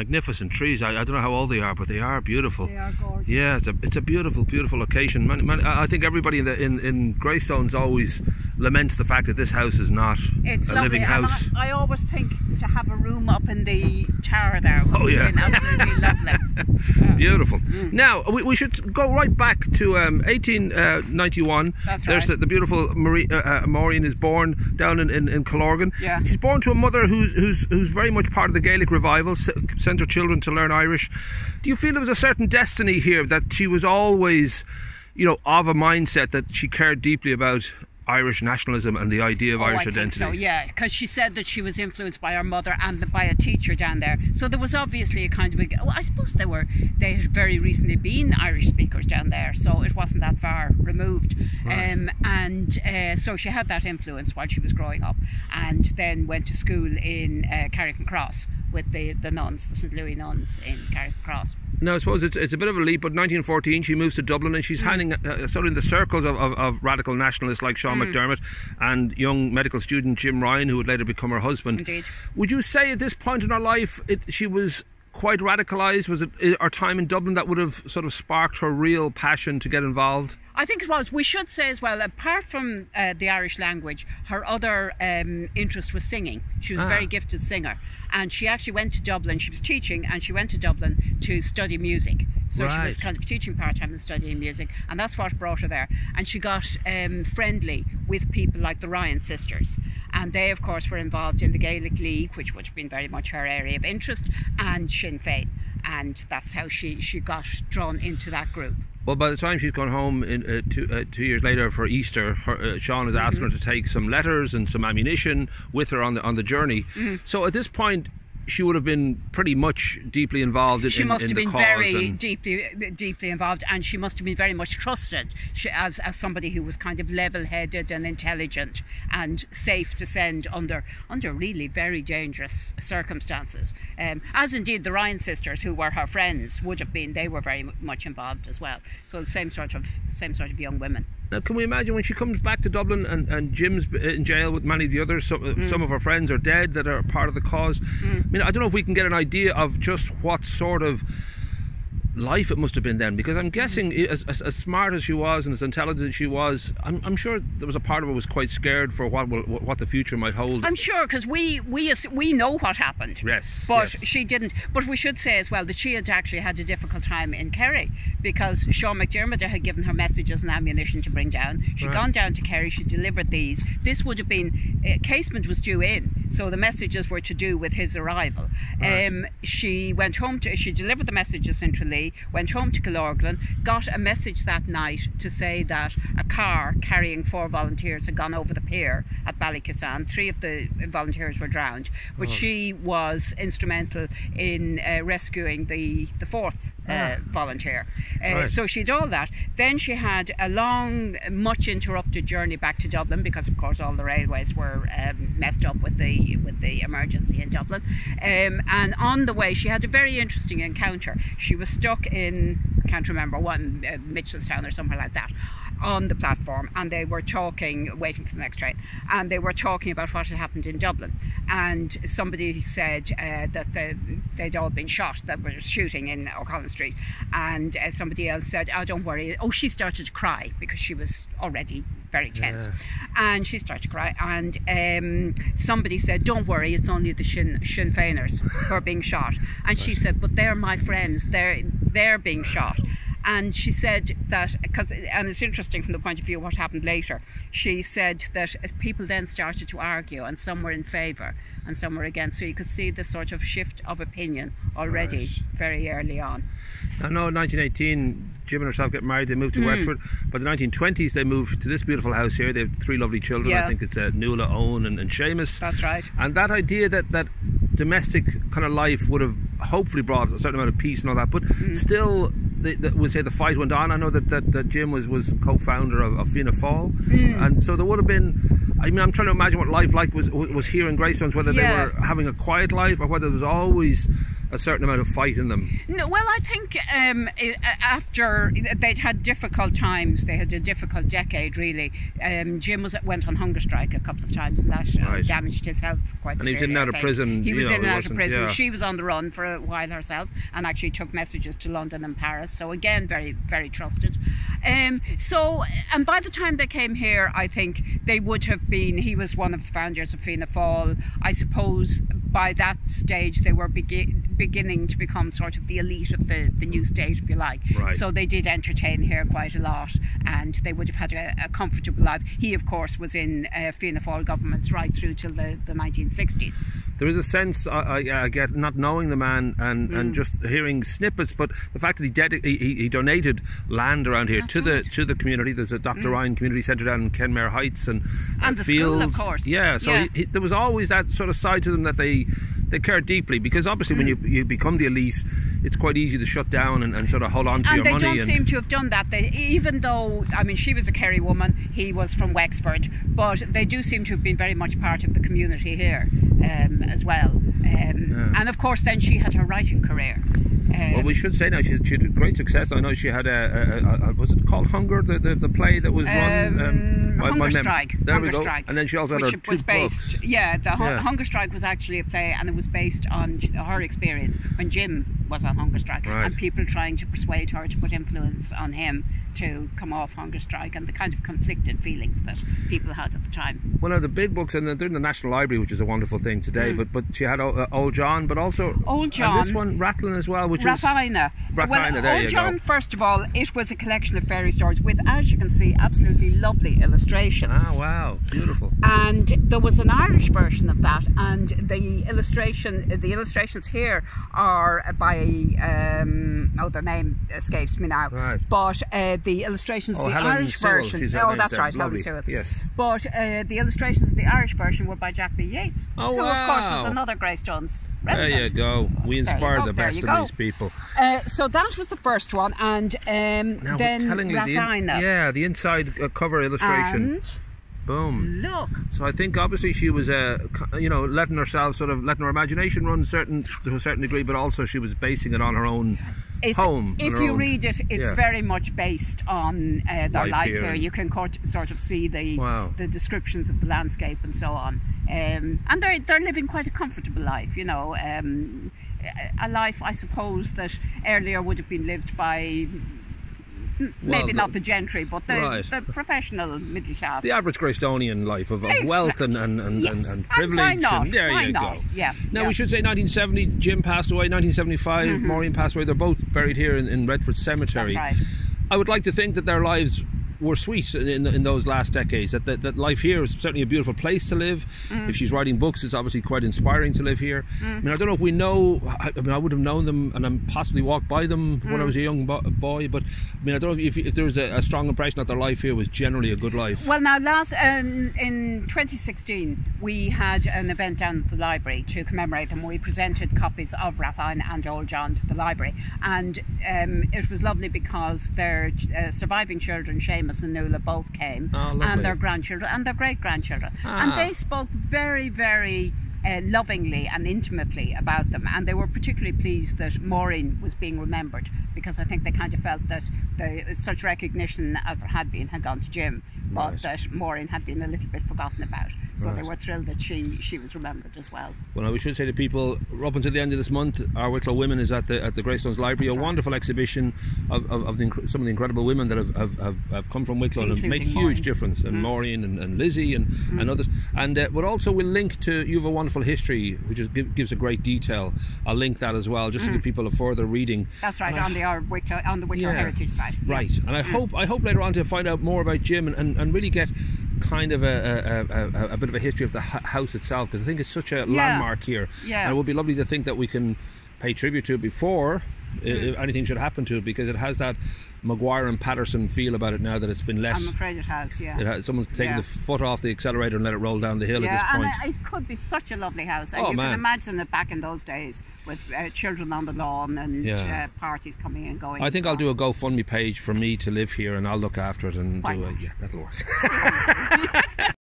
Magnificent trees. I, I don't know how old they are, but they are beautiful. They are gorgeous. Yeah, it's a it's a beautiful, beautiful location. Man, man, I I think everybody in the in, in Greystones always laments the fact that this house is not It's a lovely. living house. I, I always think to have a room up in the tower there would Oh, have yeah. been absolutely lovely. Beautiful. Mm. Now we, we should go right back to um, 1891. That's There's right. the, the beautiful Marie, uh, uh, Maureen is born down in, in, in Killorglin. Yeah. She's born to a mother who's who's who's very much part of the Gaelic revival. Sent her children to learn Irish. Do you feel there was a certain destiny here that she was always, you know, of a mindset that she cared deeply about Irish nationalism and the idea of Oh, Irish I think identity? so, yeah, because she said that she was influenced by her mother and by a teacher down there. So there was obviously a kind of a. Well, I suppose they were. They had very recently been Irish speakers down there, so it wasn't that far removed. Right. Um, and uh, so she had that influence while she was growing up, and then went to school in uh, Carrickmacross with the the nuns, the St Louis nuns in Carrick Cross. No, I suppose it's, it's a bit of a leap, but 1914 she moves to Dublin and Mm. she's hanging uh, sort of in the circles of, of, of radical nationalists like Mm. Sean McDermott and young medical student Jim Ryan, who would later become her husband. Indeed. Would you say at this point in her life it, she was quite radicalised? Was it our time in Dublin that would have sort of sparked her real passion to get involved? I think it was. We should say as well, apart from uh, the Irish language, her other um, interest was singing. She was a Ah. very gifted singer. And she actually went to Dublin. She was teaching and she went to Dublin to study music. So she was kind of teaching part time and studying music. And that's what brought her there. And she got um, friendly with people like the Ryan sisters. And they, of course, were involved in the Gaelic League, which would have been very much her area of interest, and Sinn Féin. And that's how she, she got drawn into that group. Well, by the time she's gone home in, uh, two, uh, two years later for Easter, her, uh, Sean is asking Mm-hmm. her to take some letters and some ammunition with her on the on the journey. Mm-hmm. So at this point, she would have been pretty much deeply involved in, she must in have the been very and- deeply deeply involved and she must have been very much trusted she, as, as somebody who was kind of level-headed and intelligent and safe to send under under really very dangerous circumstances. Um, as indeed the Ryan sisters who were her friends would have been. They were very much involved as well. So the same sort of same sort of young women Now, can we imagine when she comes back to Dublin and, and Jim's uh, in jail with many of the others? Some, uh, Mm. some of her friends are dead that are part of the cause. Mm. I mean, I don't know if we can get an idea of just what sort of life it must have been then because I'm guessing Mm. as, as, as smart as she was and as intelligent as she was I'm, I'm sure there was a part of her was quite scared for what will, what the future might hold I'm sure because we we we know what happened. Yes, but yes. she didn't. But we should say as well that she had actually had a difficult time in Kerry because Sean McDermott had given her messages and ammunition to bring down. She'd Right. gone down to Kerry. She delivered these. This would have been uh, Casement was due in, so the messages were to do with his arrival. Right. Um, she went home to she delivered the messages in Went home to Killorglin, got a message that night to say that a car carrying four volunteers had gone over the pier at Ballykissane. Three of the volunteers were drowned, but she was instrumental in uh, rescuing the the fourth uh, Ah. volunteer. Uh, Right. So she did all that. Then she had a long, much interrupted journey back to Dublin because, of course, all the railways were um, messed up with the with the emergency in Dublin. Um, and on the way, she had a very interesting encounter. She was stuck in I can't remember one uh, Mitchellstown or somewhere like that on the platform and they were talking waiting for the next train and they were talking about what had happened in Dublin. And somebody said uh, that the, they'd all been shot that was shooting in O'Connell Street. And uh, somebody else said oh don't worry. Oh she started to cry because she was already very tense. Yeah. and she started to cry. And um, somebody said don't worry it's only the Sinn, Sinn Féiners who are being shot. And she said but they're my friends. They're they're being shot and she said that because and it's interesting from the point of view of what happened later she said that as people then started to argue and some were in favour and some were against. So you could see the sort of shift of opinion already Right. very early on. I know in 1918 Jim and herself get married they moved to Wexford. By the 1920s they moved to this beautiful house here. They have three lovely children. Yeah. I think it's uh, Nuala, Owen and, and Seamus. That's right. And that idea that that domestic kind of life would have hopefully brought a certain amount of peace and all that, but Mm. still, the, the, we'll say the fight went on. I know that, that, that Jim was, was co-founder of, of Fianna Fáil, Mm. and so there would have been. I mean, I'm trying to imagine what life like was was here in Greystones, whether Yeah. they were having a quiet life or whether there was always a certain amount of fight in them? No, well, I think um, after they'd had difficult times, they had a difficult decade, really. Um, Jim was went on hunger strike a couple of times, and that uh, Right. damaged his health quite. And he was in and out of prison, He was know, in and out of prison. yeah. She was on the run for a while herself, and actually took messages to London and Paris. So again, very, very trusted. Um, so, and by the time they came here, I think they would have been. He was one of the founders of Fianna Fáil. I suppose by that stage they were begin, beginning to become sort of the elite of the, the new state, if you like. Right. So they did entertain here quite a lot, and they would have had a, a comfortable life. He, of course, was in uh, Fianna Fáil governments right through till the, the 1960s. There is a sense I, I, I get not knowing the man and, Mm. and just hearing snippets, but the fact that he, dedi- he, he- donated land around here to the right. Mm. to the community. There's a Dr. Ryan Community Centre down in Kenmare Heights and, And the fields. school, of course. Yeah, so Yeah. He, he, there was always that sort of side to them that they they care deeply because obviously when you Mm. you become the elite, it's quite easy to shut down and, and sort of hold on to and your they don't seem to have done that. They, even though, I mean, she was a Kerry woman, he was from Wexford, but they do seem to have been very much part of the community here um, as well. Um, And of course, then she had her writing career. Um, Well, we should say now she, she had great success. I know she had a, a, a, was it called Hunger, the, the, the play that was run. Um, my Hunger Strike. There Hunger we go. Strike. And then she also had which her two was based, books. Yeah, the Yeah. Hunger Strike was actually a play, and it was based on her experience when Jim was on hunger strike, Right. and people trying to persuade her to put influence on him to come off hunger strike, and the kind of conflicted feelings that people had at the time. One of the big books, and they're in the National Library, which is a wonderful thing today. But but she had uh, Old John, but also. Old and this one Rattling as well, which is Rathina. Rathina, well, there Old you John, go. first of all, it was a collection of fairy stories with, as you can see, absolutely lovely illustrations. ah wow, beautiful. and there was an Irish version of that, and the illustration, the illustrations here are by um, oh the name escapes me now, Right. but uh, the illustrations Oh, of the Helen Irish Sewell, version, oh that's there, right, lovely. Helen Sewell. Yes. But uh, the illustrations of the Irish version were by Jack B. Yeats, Oh, who of course was another Greystones There resident. you go. We There you inspire the best of go. these people. Uh, so that was the first one, and um, Now, then the in- yeah, the inside uh, cover illustration. And Boom. look, So I think obviously she was, uh, you know, letting herself sort of letting her imagination run certain to a certain degree, but also she was basing it on her own It's, home. If you own- read it, it's yeah. very much based on uh, their Life life, here here. You can court, sort of see the Wow. the descriptions of the landscape and so on. Um, and they're they're living quite a comfortable life, you know. Um, a life, I suppose, that earlier would have been lived by. Well, Maybe the- not the gentry, but the, Right. the professional middle class. the average Greystonian life of, of wealth and, and, and, Yes. and, and privilege. And there Why you not? go. Yeah, Now yeah. we should say 1970, Jim passed away. 1975, Mm-hmm. Maureen passed away. They're both buried here in, in Redford Cemetery. That's right. I would like to think that their lives were sweet in, in, in those last decades. That, that that life here is certainly a beautiful place to live. Mm. If she's writing books, it's obviously quite inspiring to live here. I mean, I don't know if we know. I, I mean, I would have known them and I'm possibly walked by them when I Mm. was a young bo- boy. But I mean, I don't know if, if there was a, a strong impression that their life here was generally a good life. Well, now, last um, in 2016, we had an event down at the library to commemorate them. We presented copies of Rathina and Old John to the library, and um, it was lovely because their uh, surviving children, Seamus and Nuala, both came, Oh, and their grandchildren and their great grandchildren, Ah. and they spoke very, very. Uh, lovingly and intimately about them, and they were particularly pleased that Maureen was being remembered because I think they kind of felt that the, such recognition as there had been had gone to Jim, but Right. that Maureen had been a little bit forgotten about. So they were thrilled that she she was remembered as well. Well, we should say to people, up until the end of this month, our Wicklow Women is at the at the Greystones Library, a wonderful exhibition of, of, of the, some of the incredible women that have, have, have, have come from Wicklow and have made Including huge Maureen. difference, and Maureen and, and Lizzie and, and others. And uh, but also we'll link to you have a wonderful history, which is, gives a great detail. I'll link that as well, just to give mm. people a further reading. That's right And I- on the our Wicklow on the Wicklow Yeah. Heritage site. Yeah. Right, and I mm. hope I hope later on to find out more about Jim and, and, and really get kind of a, a, a, a, bit of a history of the house itself because I think it's such a landmark here. Yeah. and it would be lovely to think that we can pay tribute to it before i- mm. if anything should happen to it because it has that Maguire and Patterson feel about it now that it's been less? I'm afraid it has. Yeah. It has, someone's taken Yeah. the foot off the accelerator and let it roll down the hill yeah, at this and point. it, it could be such a lovely house. And Oh, you man. can imagine it back in those days with uh, children on the lawn and Yeah. uh, parties coming and going. I think so I'll do a GoFundMe page for me to live here and I'll look after it and Why do it. yeah, that'll work.